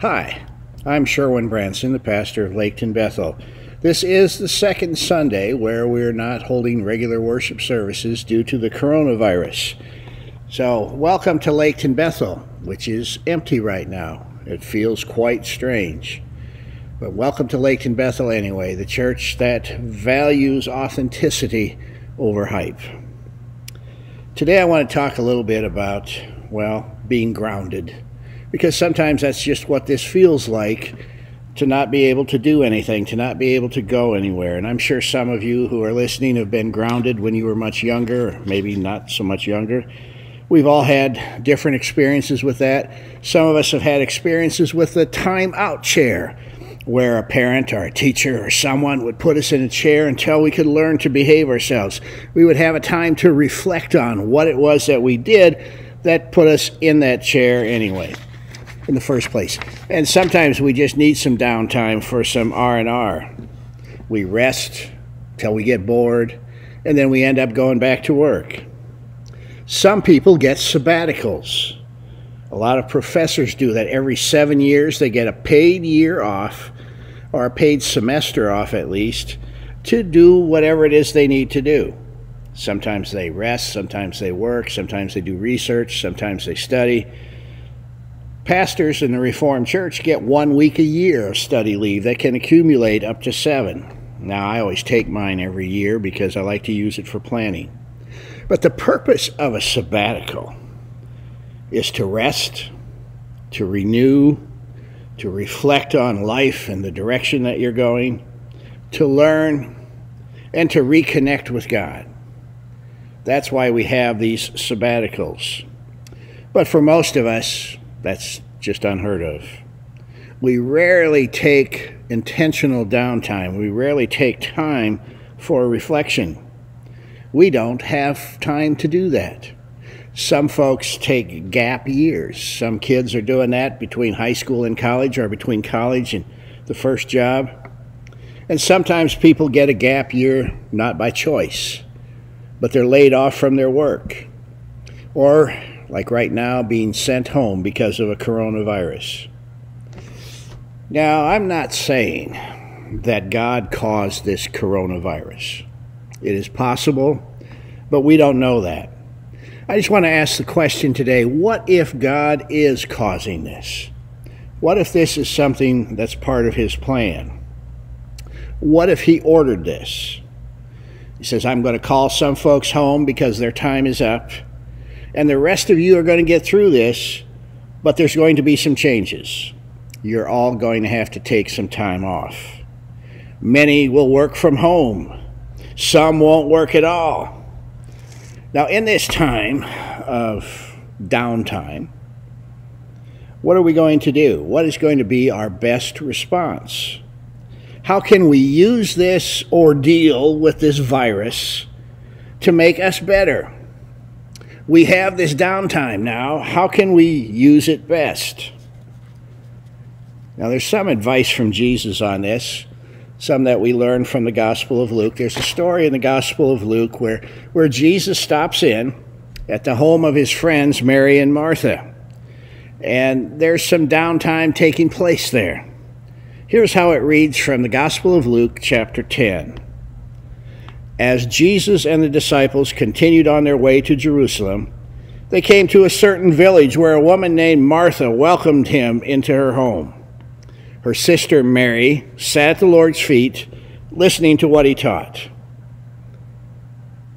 Hi, I'm Sherwin Branson, the pastor of Laketon Bethel. This is the second Sunday where we're not holding regular worship services due to the coronavirus. So, welcome to Laketon Bethel, which is empty right now. It feels quite strange. But welcome to Laketon Bethel anyway, the church that values authenticity over hype. Today I want to talk a little bit about, well, being grounded. Because sometimes that's just what this feels like to not be able to do anything, to not be able to go anywhere. And I'm sure some of you who are listening have been grounded when you were much younger, maybe not so much younger. We've all had different experiences with that. Some of us have had experiences with the time out chair where a parent or a teacher or someone would put us in a chair until we could learn to behave ourselves. We would have a time to reflect on what it was that we did that put us in that chair anyway in the first place. And sometimes we just need some downtime for some R&R. We rest till we get bored and then we end up going back to work. Some people get sabbaticals. A lot of professors do that. Every seven years, they get a paid year off or a paid semester off at least, to do whatever it is they need to do. Sometimes they rest, sometimes they work, sometimes they do research, sometimes they study. Pastors in the Reformed Church get one week a year of study leave that can accumulate up to seven. Now, I always take mine every year because I like to use it for planning. But the purpose of a sabbatical is to rest, to renew, to reflect on life and the direction that you're going, to learn, and to reconnect with God. That's why we have these sabbaticals. But for most of us, that's just unheard of. We rarely take intentional downtime. We rarely take time for reflection. We don't have time to do that. Some folks take gap years. Some kids are doing that between high school and college or between college and the first job. And sometimes people get a gap year not by choice, but they're laid off from their work. Or, like right now, being sent home because of a coronavirus. Now, I'm not saying that God caused this coronavirus. It is possible, but we don't know that. I just want to ask the question today what if God is causing this? What if this is something that's part of His plan? What if He ordered this? He says, I'm going to call some folks home because their time is up, and the rest of you are going to get through this, but there's going to be some changes. You're all going to have to take some time off. Many will work from home, some won't work at all. Now, in this time of downtime, what are we going to do? What is going to be our best response? How can we use this ordeal with this virus to make us better? We have this downtime now. How can we use it best? Now, there's some advice from Jesus on this some that we learn from the Gospel of Luke. There's a story in the Gospel of Luke where, where Jesus stops in at the home of his friends, Mary and Martha. And there's some downtime taking place there. Here's how it reads from the Gospel of Luke, chapter 10. As Jesus and the disciples continued on their way to Jerusalem, they came to a certain village where a woman named Martha welcomed him into her home her sister Mary sat at the Lord's feet listening to what he taught.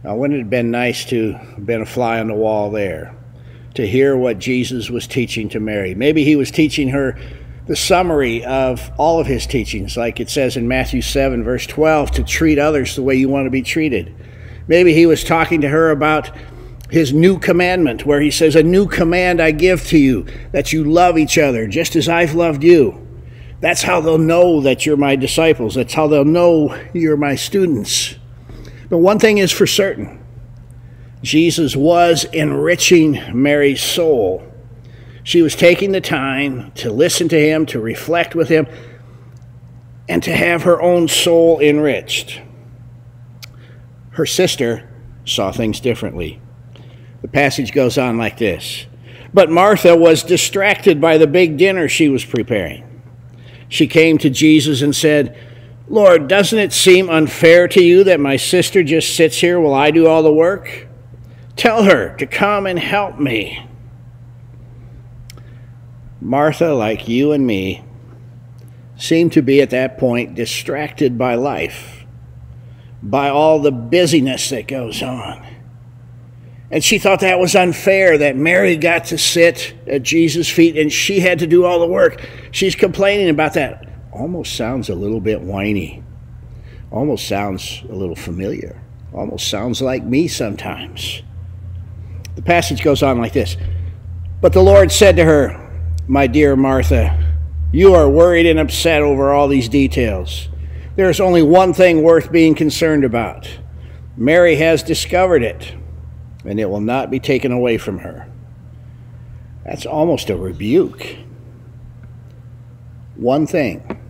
Now, wouldn't it have been nice to have been a fly on the wall there to hear what Jesus was teaching to Mary? Maybe he was teaching her the summary of all of his teachings, like it says in Matthew 7, verse 12, to treat others the way you want to be treated. Maybe he was talking to her about his new commandment, where he says, A new command I give to you, that you love each other just as I've loved you. That's how they'll know that you're my disciples. That's how they'll know you're my students. But one thing is for certain Jesus was enriching Mary's soul. She was taking the time to listen to him, to reflect with him, and to have her own soul enriched. Her sister saw things differently. The passage goes on like this But Martha was distracted by the big dinner she was preparing. She came to Jesus and said, Lord, doesn't it seem unfair to you that my sister just sits here while I do all the work? Tell her to come and help me. Martha, like you and me, seemed to be at that point distracted by life, by all the busyness that goes on. And she thought that was unfair that Mary got to sit at Jesus' feet and she had to do all the work. She's complaining about that. Almost sounds a little bit whiny. Almost sounds a little familiar. Almost sounds like me sometimes. The passage goes on like this But the Lord said to her, My dear Martha, you are worried and upset over all these details. There is only one thing worth being concerned about. Mary has discovered it and it will not be taken away from her. That's almost a rebuke. One thing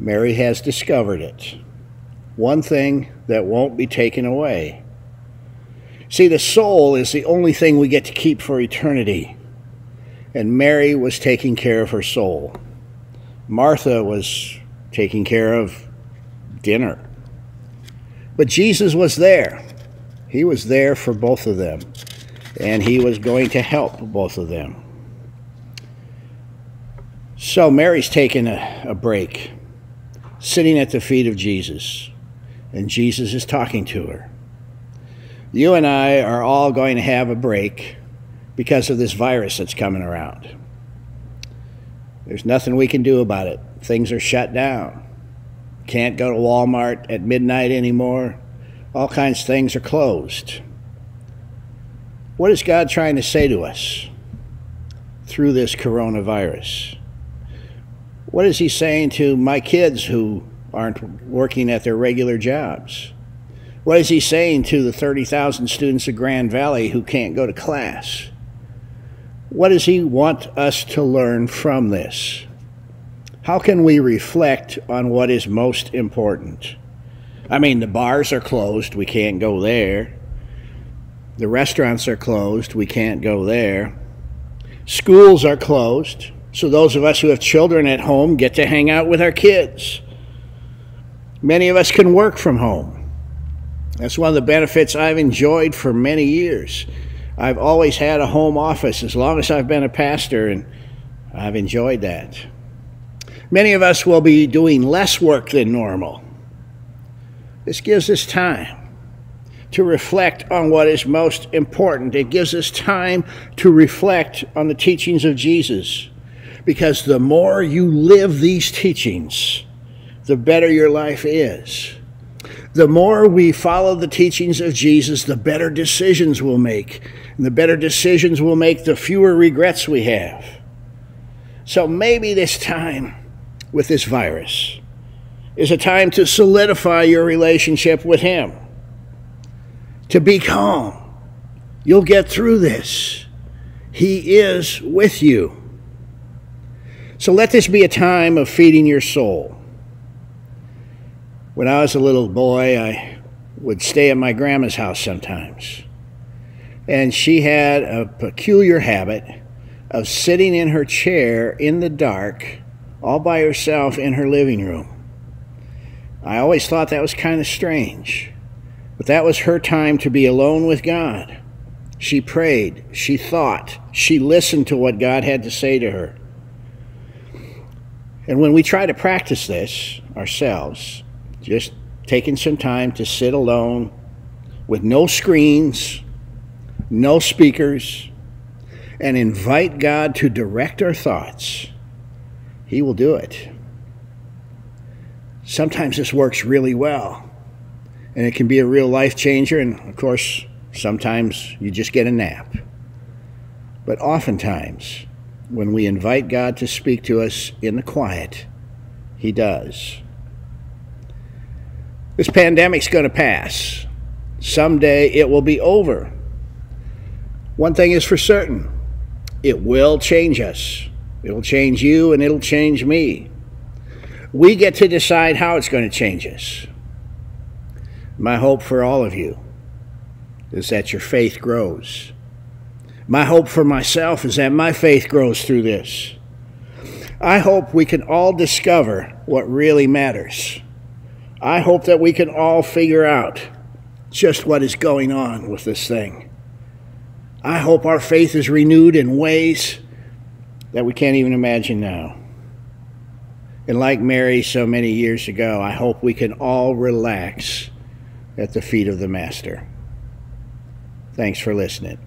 Mary has discovered it. One thing that won't be taken away. See, the soul is the only thing we get to keep for eternity. And Mary was taking care of her soul. Martha was taking care of dinner. But Jesus was there. He was there for both of them, and he was going to help both of them. So Mary's taking a, a break, sitting at the feet of Jesus, and Jesus is talking to her. You and I are all going to have a break because of this virus that's coming around. There's nothing we can do about it. Things are shut down. Can't go to Walmart at midnight anymore all kinds of things are closed. What is God trying to say to us through this coronavirus? What is He saying to my kids who aren't working at their regular jobs? What is He saying to the 30,000 students of Grand Valley who can't go to class? What does He want us to learn from this? How can we reflect on what is most important? I mean, the bars are closed. We can't go there. The restaurants are closed. We can't go there. Schools are closed. So those of us who have children at home get to hang out with our kids. Many of us can work from home. That's one of the benefits I've enjoyed for many years. I've always had a home office as long as I've been a pastor, and I've enjoyed that. Many of us will be doing less work than normal. This gives us time to reflect on what is most important. It gives us time to reflect on the teachings of Jesus. Because the more you live these teachings, the better your life is. The more we follow the teachings of Jesus, the better decisions we'll make. And the better decisions we'll make, the fewer regrets we have. So maybe this time with this virus, is a time to solidify your relationship with Him, to be calm. You'll get through this. He is with you. So let this be a time of feeding your soul. When I was a little boy, I would stay at my grandma's house sometimes. And she had a peculiar habit of sitting in her chair in the dark, all by herself in her living room. I always thought that was kind of strange. But that was her time to be alone with God. She prayed, she thought, she listened to what God had to say to her. And when we try to practice this ourselves, just taking some time to sit alone with no screens, no speakers, and invite God to direct our thoughts, He will do it. Sometimes this works really well, and it can be a real life changer. And of course, sometimes you just get a nap. But oftentimes, when we invite God to speak to us in the quiet, He does. This pandemic's going to pass. Someday it will be over. One thing is for certain it will change us. It'll change you and it'll change me. We get to decide how it's going to change us. My hope for all of you is that your faith grows. My hope for myself is that my faith grows through this. I hope we can all discover what really matters. I hope that we can all figure out just what is going on with this thing. I hope our faith is renewed in ways that we can't even imagine now. And like Mary so many years ago, I hope we can all relax at the feet of the Master. Thanks for listening.